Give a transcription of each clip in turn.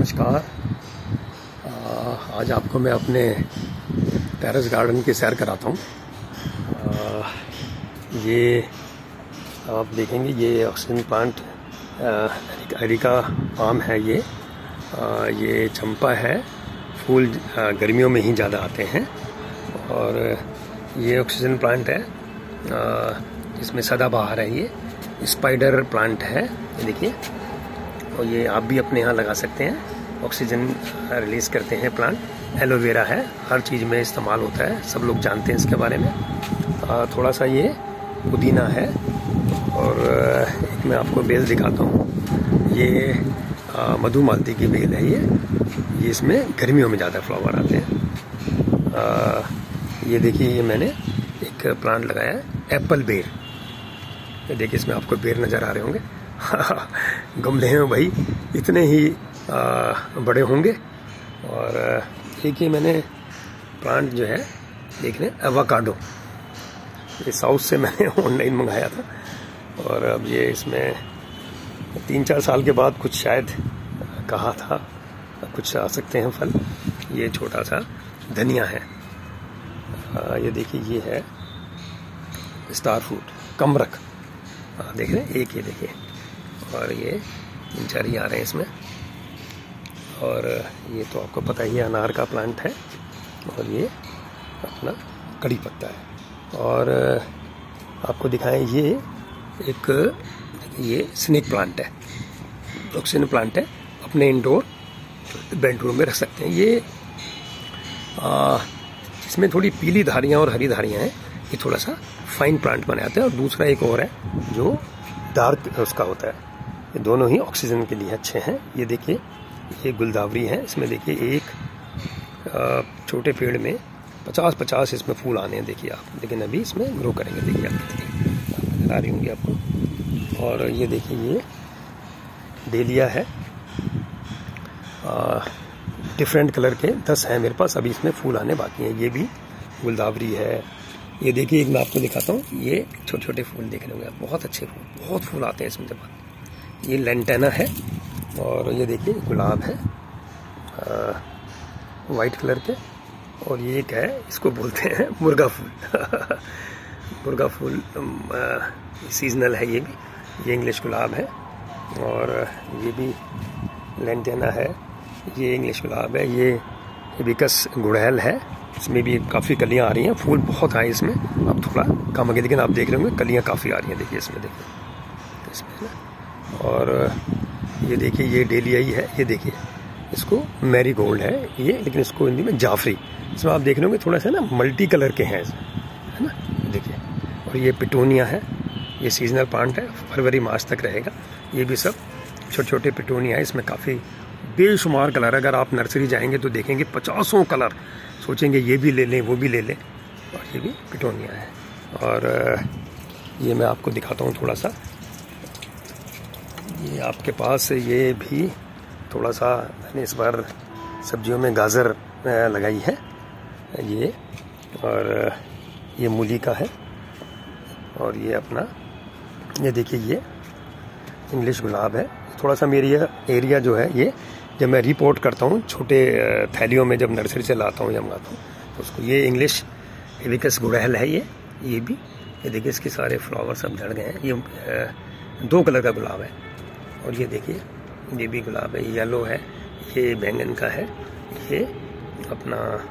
नमस्कार। आज आपको मैं अपने टेरेस गार्डन की सैर कराता हूँ। ये आप देखेंगे ये ऑक्सीजन प्लांट एरिका पाम है ये। आ, ये चंपा है। फूल गर्मियों में ही ज़्यादा आते हैं। और ये ऑक्सीजन प्लांट है। इसमें सदाबहार है ये। स्पाइडर प्लांट है। देखिए। और ये आप भी अपने यहाँ लगा सकते हैं। ऑक्सीजन रिलीज़ करते हैं प्लांट। एलोवेरा है। हर चीज़ में इस्तेमाल होता है। सब लोग जानते हैं इसके बारे में। आ, थोड़ा सा ये पुदीना है। और एक मैं आपको बेल दिखाता हूँ। ये मधुमालती की बेल है ये। ये इसमें गर्मियों में ज़्यादा फ्लावर आते हैं। आ, ये देखिए ये मैंने एक प्लांट लगाया है। एप्पल बेर। देखिए इसमें आपको बेर नज़र आ रहे होंगे। गमले हैं भाई इतने ही आ, बड़े होंगे। और एक ही मैंने प्लांट जो है देख रहे हैं एवाकाडो ये साउथ से मैंने ऑनलाइन मंगाया था। और अब ये इसमें तीन चार साल के बाद कुछ शायद कहा था कुछ आ सकते हैं फल। ये छोटा सा धनिया है। आ, ये देखिए ये है स्टार फ्रूट कमरक देख रहे हैं एक ही देखिए। और ये तीन चार ही आ रहे हैं इसमें। और ये तो आपको पता ही है अनार का प्लांट है और ये अपना कड़ी पत्ता है। और आपको दिखाएँ ये एक ये स्नेक प्लांट है। ऑक्सीजन प्लांट है अपने इंडोर बेडरूम में रख सकते हैं। ये आ, इसमें थोड़ी पीली धारियाँ और हरी धारियाँ हैं। ये थोड़ा सा फाइन प्लांट बनाते हैं और दूसरा एक और है जो डार्क उसका होता है। ये दोनों ही ऑक्सीजन के लिए अच्छे हैं। ये देखिए, ये गुलदावरी है। इसमें देखिए, एक छोटे पेड़ में पचास पचास इसमें फूल आने हैं, देखिए आप। लेकिन अभी इसमें ग्रो करेंगे। देखिए आप कितनी आ रही होंगी आपको। और ये देखिए, ये डेलिया है। डिफरेंट कलर के दस हैं मेरे पास। अभी इसमें फूल आने बाकी हैं। ये भी गुलदावरी है। ये देखिए, एक मैं आपको दिखाता हूँ। ये छोटे छोटे फूल देख रहे होंगे बहुत अच्छे फूल, बहुत फूल आते हैं इसमें जब ये लेंटेना है और ये देखिए गुलाब है वाइट कलर के, और ये एक है, इसको बोलते हैं मुर्गा फूल। मुर्गा फूल सीजनल है ये भी, ये इंग्लिश गुलाब है, और ये भी लेंटेना है, ये इंग्लिश गुलाब है, ये विकस गुड़हल है, इसमें भी काफ़ी कलियाँ आ रही हैं, फूल बहुत आए इसमें, अब थोड़ा कम आगे, लेकिन आप देख रहे होंगे, कलियाँ काफ़ी आ रही हैं, देखिए इसमें, देखिए। और ये देखिए, ये डेली आई है, ये देखिए। इसको मैरी गोल्ड है, ये, लेकिन इसको हिंदी में जाफरी। इसमें आप देख रहे होंगे, थोड़ा सा ना मल्टी कलर के हैं है ना? देखिए, और ये पिटोनिया है, ये सीजनल प्लांट है, फरवरी मार्च तक रहेगा। ये भी सब छोटे छोटे पिटोनिया है, इसमें काफ़ी बेशुमार कलर अगर आप नर्सरी जाएँगे तो देखेंगे पचासों कलर, सोचेंगे ये भी ले लें, वो भी ले लें, और ये भी पिटोनिया है। और ये मैं आपको दिखाता हूँ थोड़ा सा। ये आपके पास ये भी थोड़ा सा, मैंने इस बार सब्जियों में गाजर लगाई है, ये, और, ये मूली का है, और ये अपना, ये देखिए ये, इंग्लिश गुलाब है। थोड़ा सा मेरी एरिया जो है ये, जब मैं रिपोर्ट करता हूँ, छोटे थैलियों में जब नर्सरी से लाता हूँ या मंगाता हूँ तो उसको ये इंग्लिश एविकस गुड़हल है ये ये भी, ये देखिए इसके सारे फ्लावर सब झड़ गए हैं, ये दो कलर का गुलाब है। और ये देखिए, ये भी गुलाब है येलो है, ये बैंगन का है, ये अपना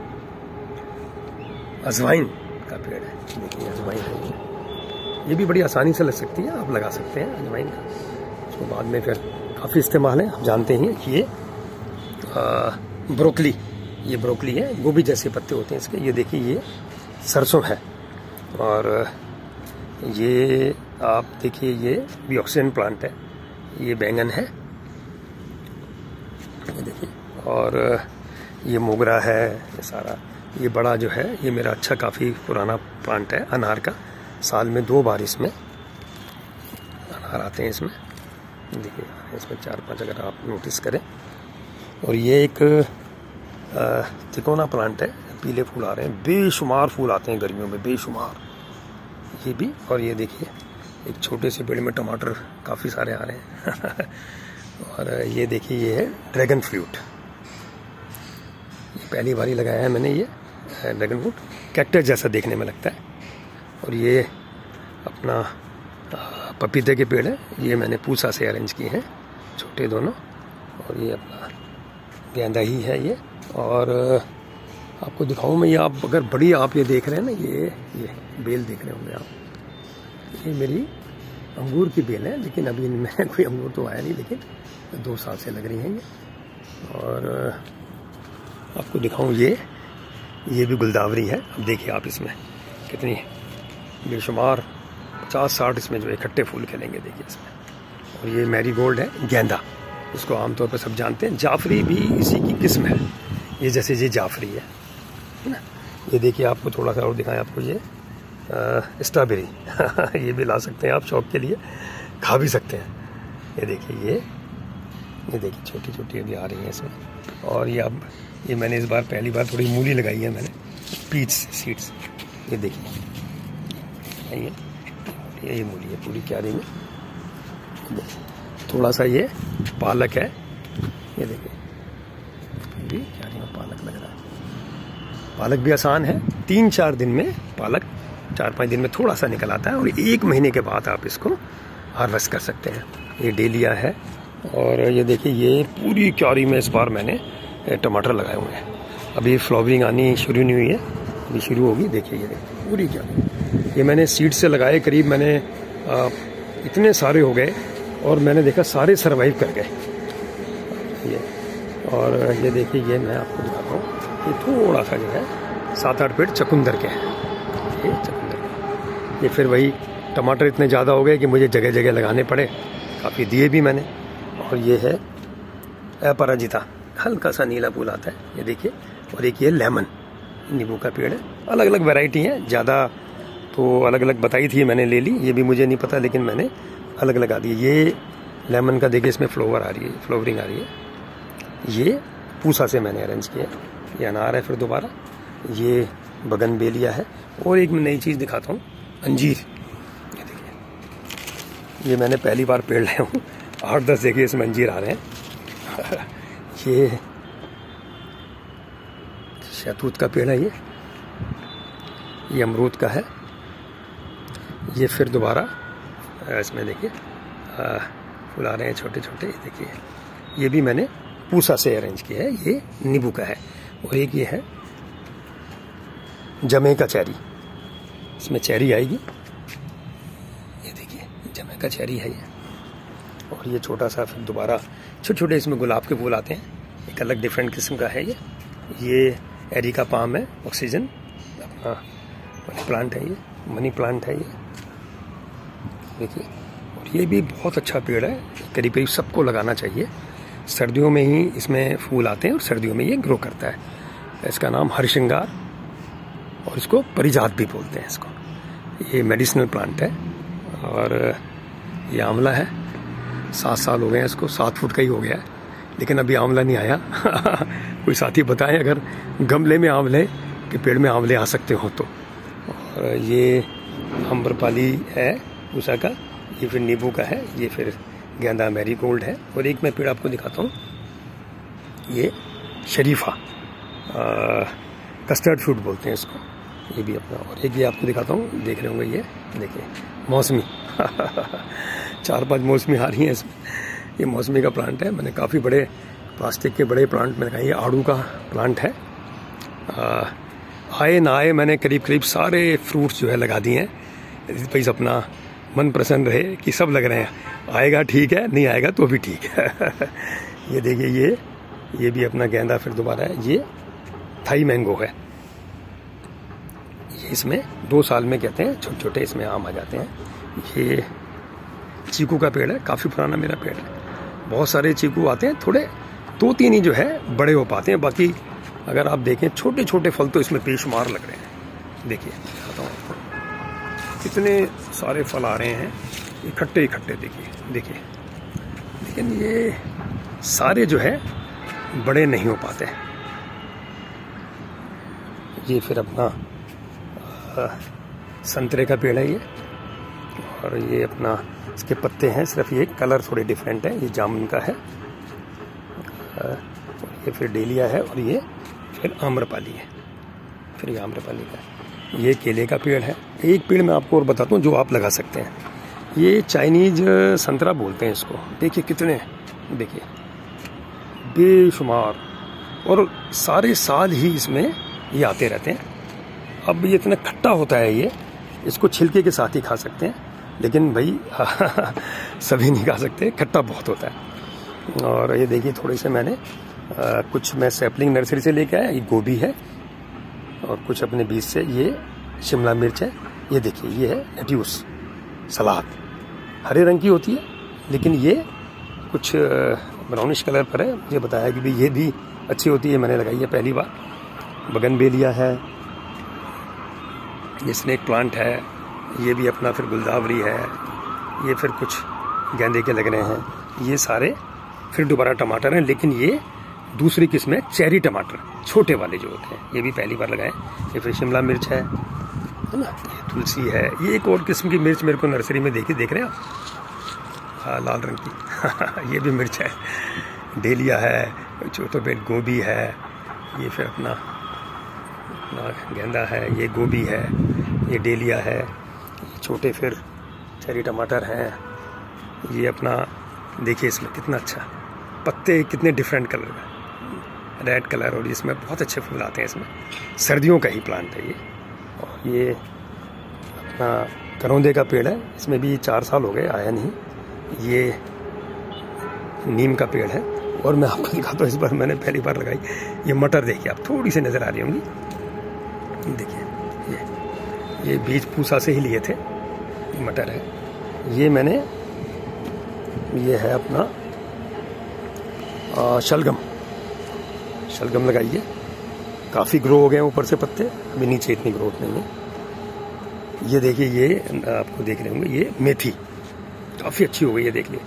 अजवाइन का पेड़ है। देखिए, अजवाइन है ये। भी बड़ी आसानी से लग सकती है, आप लगा सकते हैं अजवाइन का। उसको बाद में फिर काफ़ी इस्तेमाल है, आप जानते हैं ये ब्रोकली ये ब्रोकली है, गोभी जैसे पत्ते होते हैं इसके। ये देखिए, ये सरसों है। और ये आप देखिए, ये भी ऑक्सीजन प्लांट है। ये बैंगन है। ये देखिए, और, ये मोगरा है, ये सारा। ये बड़ा जो है, ये मेरा अच्छा काफ़ी पुराना प्लांट है, अनार का। साल में दो बार इसमें अनार आते हैं इसमें। देखिए, इसमें चार पाँच अगर आप नोटिस करें। और ये एक तिकोना प्लांट है, पीले फूल आ रहे हैं। बेशुमार फूल आते हैं गर्मियों में, बेशुमार। ये भी, और ये देखिए एक छोटे से पेड़ में टमाटर काफ़ी सारे आ रहे हैं। और ये देखिए, ये है ड्रैगन फ्रूट ये पहली ही लगाया है मैंने ये ड्रैगन फ्रूट कैक्टस जैसा देखने में लगता है। और ये अपना पपीते के पेड़ है। ये मैंने पूसा से अरेंज किए हैं, छोटे दोनों। और ये अपना गेंदा ही है ये। और, आपको दिखाऊँ मैं, ये आप अगर बड़ी आप ये देख रहे हैं ना, ये ये बेल देख रहे होंगे आप। ये मेरी अंगूर की बेल है, लेकिन अभी इनमें कोई अंगूर तो आया नहीं, लेकिन दो साल से लग रही हैं ये। और आपको दिखाऊँ ये ये भी गुलदावरी है। अब देखिए आप इसमें कितनी बेशुमार पचास साठ इसमें जो इकट्ठे फूल खिलेंगे, देखिए इसमें। और ये मैरी गोल्ड है, गेंदा। इसको आमतौर पर सब जानते हैं। जाफरी भी इसी की किस्म है। ये जैसे ये जाफरी है ना? ये देखिए आपको थोड़ा सा और दिखाएँ आपको ये। स्ट्रॉबेरी ये भी ला सकते हैं आप शौक के लिए। खा भी सकते हैं। ये देखिए, ये ये देखिए छोटी छोटी अभी आ रही हैं इसमें। और ये अब, ये मैंने इस बार पहली बार थोड़ी मूली लगाई है मैंने पीच सीड्स ये देखिए। ये ये मूली है, पूरी क्यारी में थोड़ा सा ये पालक है। ये देखिए। भी क्यारी में पालक लग रहा है। पालक भी आसान है। तीन चार दिन में पालक चार पाँच दिन में थोड़ा सा निकल आता है और एक महीने के बाद आप इसको हार्वेस्ट कर सकते हैं। ये डेलिया है और ये देखिए ये पूरी क्यारी में इस बार मैंने टमाटर लगाए हुए हैं। अभी फ्लावरिंग आनी शुरू नहीं हुई है अभी शुरू होगी। देखिए ये देखिए पूरी क्यारी। ये मैंने सीड से लगाए करीब मैंने आ, इतने सारे हो गए और मैंने देखा सारे सरवाइव कर गए। ये और ये देखिए ये मैं आपको दिखाता हूँ। ये थोड़ा सा जो है सात आठ पेड़ चकुंदर के हैं। ये चकुंदर। ये फिर वही टमाटर इतने ज़्यादा हो गए कि मुझे जगह जगह लगाने पड़े। काफ़ी दिए भी मैंने। और ये है अपराजिता। हल्का सा नीला फूल आता है, ये देखिए। और एक ये लेमन। नींबू का पेड़ है। अलग अलग वैरायटी है। ज़्यादा तो अलग अलग बताई थी, मैंने ले ली। ये भी मुझे नहीं पता, लेकिन मैंने अलग लगा दिए ये लेमन का, देखिए, इसमें फ्लोवर आ रही है, फ्लोवरिंग आ रही है। ये पूसा से मैंने अरेंज किया ये अनार है फिर दोबारा। ये बगन बेलिया है। और एक मैं नई चीज़ दिखाता हूँ। अंजीर। ये देखिए। ये मैंने पहली बार पेड़ लाया हूँ। आठ दस देखिए, इसमें अंजीर आ रहे हैं। ये शहतूत का पेड़ है ये। ये अमरूद का है। ये फिर दोबारा इसमें देखिए फूल आ रहे हैं छोटे छोटे देखिए, ये भी मैंने पूसा से अरेंज किया है। ये नींबू का है। और एक ये है, जमे का चेरी इसमें चेरी आएगी। ये देखिए, जमे का चेरी है ये। और ये छोटा सा फिर दोबारा छोटे छोटे इसमें गुलाब के फूल आते हैं। एक अलग डिफरेंट किस्म का है ये। ये एरिका पाम है ऑक्सीजन अपना मनी प्लांट है ये मनी प्लांट है ये। देखिए, और ये भी बहुत अच्छा पेड़ है। करीब करीब सबको लगाना चाहिए। सर्दियों में ही इसमें फूल आते हैं और सर्दियों में ये ग्रो करता है। इसका नाम हरिशृंगार। और इसको परिजात भी बोलते हैं इसको। ये मेडिसिनल प्लांट है और ये आंवला है। सात साल हो गए हैं इसको, सात फुट का ही हो गया है। लेकिन अभी आंवला नहीं आया। कोई साथी बताएँ अगर गमले में आंवले के पेड़ में आंवले आ सकते हो तो। और ये अम्बरपाली है उषा का, ये फिर नींबू का है, ये फिर गेंदा मैरी गोल्ड है। और एक मैं पेड़ आपको दिखाता हूँ। ये शरीफा कस्टर्ड फ्रूट बोलते हैं इसको। ये भी अपना, और एक ये आपको दिखाता हूँ, देख रहे होंगे ये, देखिए, मौसमी। चार पाँच मौसमी आ रही हैं इसमें। ये मौसमी का प्लांट है, मैंने काफ़ी बड़े प्लास्टिक के बड़े प्लांट मैंने कहा ये आड़ू का प्लांट है। आए ना आए मैंने करीब करीब सारे फ्रूट्स जो है लगा दिए हैं। भाई अपना मन प्रसन्न रहे कि सब लग रहे हैं। आएगा ठीक है, नहीं आएगा तो भी ठीक है। ये देखिए, ये ये भी अपना गेंदा फिर दोबारा है। ये थाई मैंगो है। इसमें दो साल में कहते हैं छोटे छोटे इसमें आम आ जाते हैं। ये चीकू का पेड़ है, काफ़ी पुराना मेरा पेड़ है। बहुत सारे चीकू आते हैं, थोड़े दो तीन ही जो है, बड़े हो पाते हैं। बाकी अगर आप देखें छोटे छोटे फल तो इसमें बेशुमार लग रहे हैं। देखिए आपको। कितने सारे फल आ रहे हैं, इकट्ठे इकट्ठे देखिए देखिए। लेकिन ये सारे जो है, बड़े नहीं हो पाते। ये फिर अपना संतरे का पेड़ है ये। और ये अपना इसके पत्ते हैं, सिर्फ़ ये कलर थोड़े डिफरेंट है, ये जामुन का है। ये फिर डेलिया है और ये फिर आम्रपाली है। फिर ये आम्रपाली का है। ये केले का पेड़ है। एक पेड़ मैं आपको और बताता हूँ जो आप लगा सकते हैं। ये चाइनीज़ संतरा बोलते हैं इसको। देखिए कितने देखिए। बेशुमार। और सारे साल ही इसमें ये आते रहते हैं। अब ये इतना खट्टा होता है ये इसको छिलके के साथ ही खा सकते हैं। लेकिन भाई सभी नहीं खा सकते खट्टा बहुत होता है। और ये देखिए थोड़े से मैंने आ, कुछ मैं सैपलिंग नर्सरी से लेके आया ये गोभी है और कुछ अपने बीज से ये शिमला मिर्च है ये देखिए ये है एट्यूस सलाद। हरे रंग की होती है लेकिन ये कुछ ब्राउनिश कलर पर है। मुझे बताया कि भाई ये भी अच्छी होती है मैंने लगाई है पहली बार। बगन बेलिया है ये स्नेक प्लांट है, ये भी अपना फिर गुलदावरी है, ये फिर कुछ गेंदे के लग रहे हैं, ये सारे फिर दोबारा टमाटर हैं, लेकिन ये दूसरी किस्म है चेरी टमाटर, छोटे वाले जो होते हैं, ये भी पहली बार लगाए ये फिर शिमला मिर्च है है ना, ये तुलसी है, ये एक और किस्म की मिर्च मेरे को नर्सरी में देखी, देख रहे हैं आप? हाँ लाल रंग की, ये भी मिर्च है, डेलिया है छोटे पेट गोभी है, ये फिर अपना अपना गेंदा है, ये गोभी है, ये डेलिया है, छोटे फिर चेरी टमाटर हैं। ये अपना, देखिए इसमें कितना अच्छा पत्ते कितने डिफरेंट कलर का रेड कलर और इसमें बहुत अच्छे फूल आते हैं इसमें। सर्दियों का ही प्लांट है ये। और ये अपना करौंदे का पेड़ है, इसमें भी चार साल हो गए, आया नहीं। ये नीम का पेड़ है। और मैं आपको दिखाता हूँ, इस बार मैंने पहली बार लगाई। ये मटर देखिए, आप थोड़ी सी नज़र आ रही होंगी। देखिए ये ये बीज पूसा से ही लिए थे ये मटर है। ये मैंने ये है अपना आ, शलगम। शलगम लगाइए। काफ़ी ग्रो हो गए ऊपर से पत्ते अभी नीचे इतनी ग्रोथ नहीं है। ये देखिए ये आपको देख रहे होंगे ये मेथी। काफ़ी अच्छी हो गई है देख लिए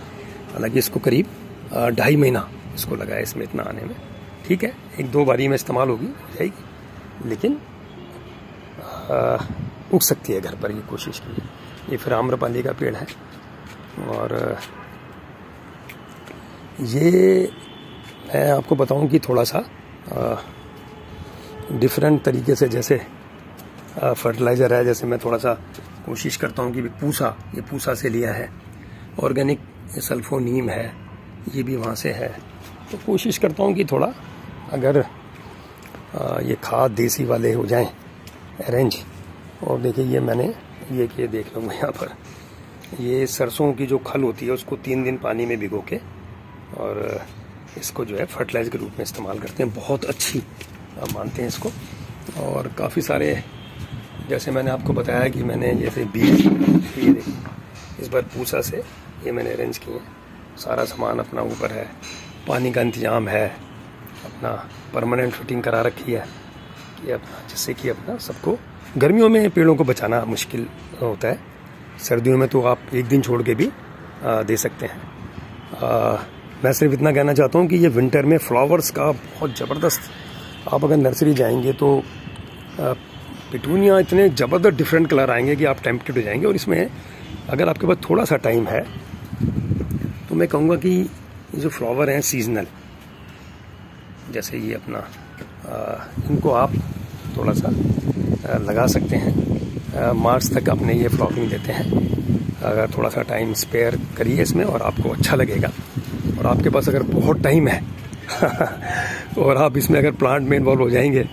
हालाँकि इसको करीब ढाई महीना इसको लगाया इसमें इतना आने में। ठीक है एक दो बारी में इस्तेमाल होगी जाएगी। लेकिन उग सकती है घर पर ये कोशिश की। ये फिर आम्रपाली का पेड़ है और ये मैं आपको बताऊँ कि थोड़ा सा डिफरेंट तरीके से जैसे फर्टिलाइज़र है जैसे मैं थोड़ा सा कोशिश करता हूँ कि पूसा ये पूसा से लिया है। ऑर्गेनिक सल्फोनीम है ये भी वहाँ से है। तो कोशिश करता हूँ कि थोड़ा अगर आ, ये खाद देसी वाले हो जाएँ अरेंज। और देखिए, ये मैंने ये किए देख लूँगा यहाँ पर। ये सरसों की जो खल होती है, उसको तीन दिन पानी में भिगो के और इसको जो है फर्टिलाइज के रूप में इस्तेमाल करते हैं। बहुत अच्छी, आप मानते हैं इसको। और काफ़ी सारे, जैसे मैंने आपको बताया कि मैंने जैसे बीज इस बार पूसा से ये मैंने अरेंज किए सारा सामान अपना ऊपर है, पानी का इंतज़ाम है, अपना परमानेंट फिटिंग करा रखी है। कि अपना जिससे कि अपना सबको गर्मियों में पेड़ों को बचाना मुश्किल होता है। सर्दियों में तो आप एक दिन छोड़ के भी आ, दे सकते हैं। आ, मैं सिर्फ़ इतना कहना चाहता हूँ कि ये विंटर में फ्लावर्स का बहुत ज़बरदस्त आप अगर नर्सरी जाएँगे तो पिटूनिया इतने ज़बरदस्त डिफरेंट कलर आएँगे कि आप टेम्पटेड हो जाएँगे। और इसमें अगर आपके पास थोड़ा सा टाइम है तो मैं कहूँगा कि जो फ्लावर हैं सीजनल जैसे ये अपना आ, इनको आप थोड़ा सा लगा सकते हैं। मार्च तक अपने ये फ्लॉकिंग देते हैं। अगर थोड़ा सा टाइम स्पेयर करिए इसमें और आपको अच्छा लगेगा। और आपके पास अगर बहुत टाइम है, और आप इसमें अगर प्लांट में इन्वॉल्व हो जाएँगे